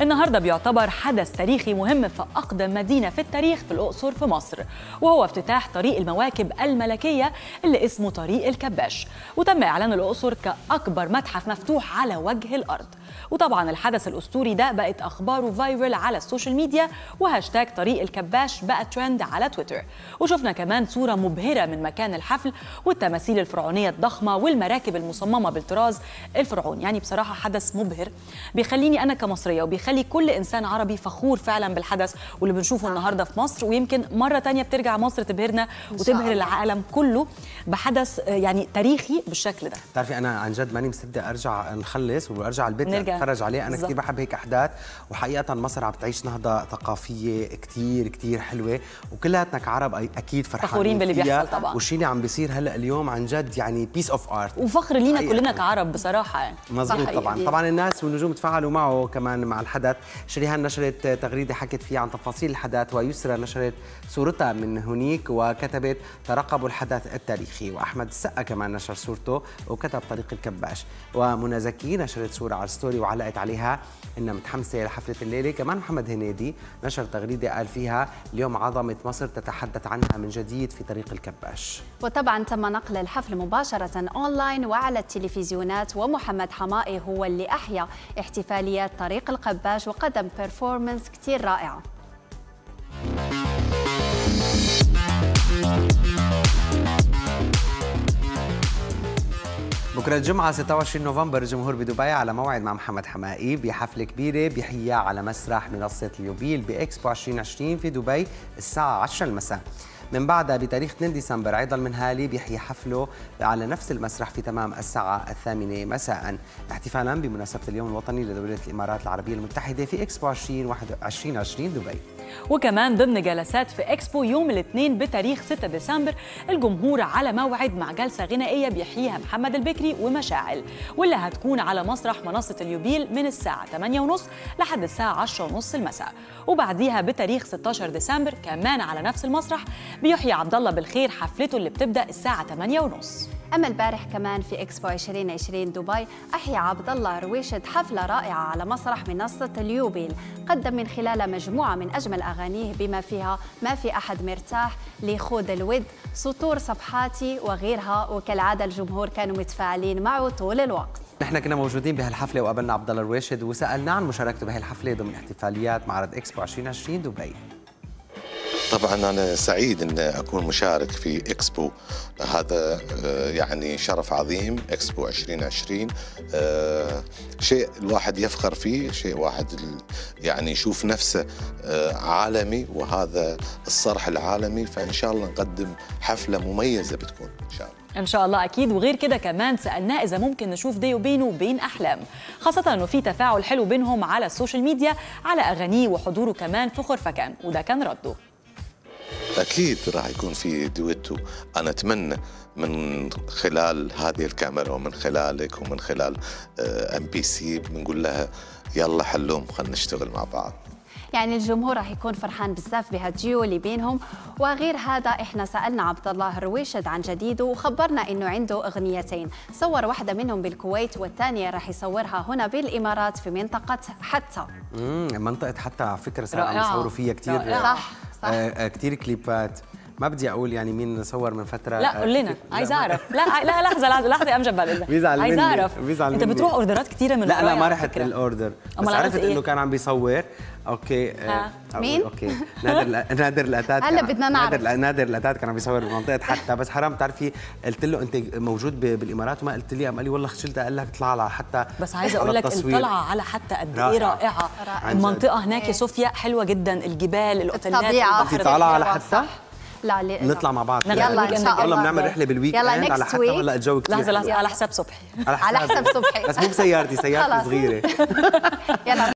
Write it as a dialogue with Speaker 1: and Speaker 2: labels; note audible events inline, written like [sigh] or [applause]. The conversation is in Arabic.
Speaker 1: النهارده بيعتبر حدث تاريخي مهم في أقدم مدينة في التاريخ في الأقصر في مصر وهو افتتاح طريق المواكب الملكية اللي اسمه طريق الكباش وتم إعلان الأقصر كأكبر متحف مفتوح على وجه الأرض. وطبعا الحدث الأسطوري ده بقت أخباره viral على ال social media و hashtag طريق الكباش بقى ترند على تويتر. وشفنا كمان صورة مبهرة من مكان الحفل والتماثيل الفرعونية الضخمة والمراكب المصممة بالطراز الفرعوني. يعني بصراحة حدث مبهر. بيخليني أنا كمصرية وبيخلي كل إنسان عربي فخور فعلا بالحدث واللي بنشوفه النهاردة في مصر. ويمكن مرة تانية بترجع مصر تبهرنا وتبهر العالم كله بحدث آه، يعني تاريخي بالشكل ده.
Speaker 2: بتعرفي أنا عن جد ماني مصدق أرجع نخلص وأرجع البيت
Speaker 1: نرجع.
Speaker 2: اتفرج عليه
Speaker 1: أنا.
Speaker 2: كثير بحب هيك أحداث وحقيقة مصر عم تعيش نهضة ثقافية كثير كثير حلوة وكلياتنا كعرب أكيد فرحانين
Speaker 1: فخورين باللي. بيحصل طبعاً.
Speaker 2: والشيء اللي عم بيصير هلأ اليوم عن جد يعني piece of art
Speaker 1: وفخر لينا. كلنا كعرب بصراحة يعني
Speaker 2: مزبوط. طبعا طبعا الناس والنجوم تفاعلوا معه كمان مع الحدث شريهان نشرت تغريدة حكت فيها عن تفاصيل الحدث ويسرى نشرت صورتها من هنيك وكتبت ترقبوا الحدث التاريخي وأحمد السقا كمان نشر صورته وكتب طريق الكباش ومنى زكي نشرت صورة على الستوري وعلقت عليها إنها متحمسة لحفلة الليلة. كمان محمد هنيدي نشر تغريدة قال فيها اليوم عظمة مصر تتحدث عنها من جديد في طريق الكباش.
Speaker 3: وطبعا تم نقل الحفل مباشرة أونلاين وعلى التلفزيونات. ومحمد حماقي هو اللي أحيا احتفاليات طريق الكباش وقدم performance كتير رائعة.
Speaker 2: بكرة الجمعة 26 نوفمبر الجمهور بدبي على موعد مع محمد حماقي بحفلة كبيرة بيحييها على مسرح منصة اليوبيل بإكسبو 2020 في دبي الساعة 10 المساء. من بعدها بتاريخ 2 ديسمبر عيد المنهالي بيحيي حفله على نفس المسرح في تمام الساعة الثامنة مساء. احتفالا بمناسبة اليوم الوطني لدولة الإمارات العربية المتحدة في إكسبو 2021 دبي.
Speaker 1: وكمان ضمن جلسات في إكسبو يوم الاثنين بتاريخ 6 ديسمبر الجمهور على موعد مع جلسة غنائية بيحييها محمد البكري ومشاعل واللي هتكون على مسرح منصة اليوبيل من الساعة 8:30 لحد الساعة 10:30 المساء. وبعديها بتاريخ 16 ديسمبر كمان على نفس المسرح بيحيي عبد الله بالخير حفلته اللي بتبدأ الساعة 8:30
Speaker 3: أما البارح كمان في إكسبو 2020 دبي أحيا عبد الله رويشد حفلة رائعة على مسرح منصة اليوبيل. قدم من خلالها مجموعة من أجمل أغانيه بما فيها ما في أحد مرتاح لخود الود سطور صفحاتي وغيرها وكالعادة الجمهور كانوا متفاعلين معه طول الوقت.
Speaker 2: نحن كنا موجودين بهالحفلة وقابلنا عبد الله الرويشد وسألناه عن مشاركته بهالحفلة ضمن احتفاليات معرض إكسبو 2020 دبي.
Speaker 4: طبعا أنا سعيد ان أكون مشارك في إكسبو. هذا آه، يعني شرف عظيم إكسبو 2020 آه، شيء الواحد يفخر فيه شيء واحد يعني يشوف نفسه آه، عالمي وهذا الصرح العالمي. فإن شاء الله نقدم حفلة مميزة بتكون إن شاء الله.
Speaker 1: إن شاء الله أكيد. وغير كده كمان سألناه إذا ممكن نشوف ديو بينه وبين أحلام. خاصة إنه في تفاعل حلو بينهم على ال social media على أغانيه وحضوره كمان في خورفكان وده كان رده.
Speaker 4: أكيد راح يكون في دويتو. أنا أتمنى من خلال هذه الكاميرا ومن خلالك ومن خلال MBC بنقول لها يلا حلوم خلينا نشتغل مع بعض.
Speaker 3: يعني الجمهور راح يكون فرحان بزاف بهالديو اللي بينهم. وغير هذا إحنا سألنا عبد الله الرويشد عن جديده وخبرنا إنه عنده أغنيتين. صور واحدة منهم بالكويت والثانية راح يصورها هنا بالإمارات في منطقة حتا.
Speaker 2: امم منطقة حتا على فكرة صار عم
Speaker 1: رائعة.
Speaker 2: يصوروا فيها كثير.
Speaker 3: صح. صح
Speaker 2: آه آه كثير كليبات ما بدي أقول يعني مين صور من فترة
Speaker 1: لا قول لنا عايز أعرف لا لا لحظة لحظة لحظة يا أمجد بعد اذنك
Speaker 2: بيزعل
Speaker 1: عايز أعرف
Speaker 2: بيزعل أنت.
Speaker 1: بتروح أوردرات كتيرة من
Speaker 2: لا لا ما رحت.
Speaker 1: ال
Speaker 2: order بس عرفت
Speaker 1: إيه؟
Speaker 2: إنه كان عم بيصور okay آه،
Speaker 3: مين؟
Speaker 2: okay نادر [laughs] نادر الأتات
Speaker 3: هلا بدنا نعرف.
Speaker 2: نادر نادر الأتات كان عم بيصور بمنطقه حتا بس حرام بتعرفي قلت له أنت موجود ب- بالإمارات وما قلت لي قام قال لي والله خجلت قال لك اطلع على حتا
Speaker 1: بس عايزه أقول لك. الطلعه على حتا قد إيه
Speaker 2: رائعة.
Speaker 1: رائعه. المنطقة هناك يا صوفيا حلوة جدا الجبال الأوتيلات
Speaker 3: الطبيعة
Speaker 1: البحر
Speaker 2: أنت طالعة على
Speaker 3: حتا؟ لا
Speaker 2: نطلع مع بعض
Speaker 3: يلا
Speaker 1: إن
Speaker 3: شاء. الله
Speaker 2: بنعمل رحلة بال week
Speaker 3: يلا
Speaker 2: end على
Speaker 3: week.
Speaker 2: هلا الجو كثير لحظة.
Speaker 1: لحظة على حساب صبحي
Speaker 3: على حساب صبحي
Speaker 2: بس مو بسيارتي [laughs] سيارتي. صغيرة [laughs]
Speaker 3: يلا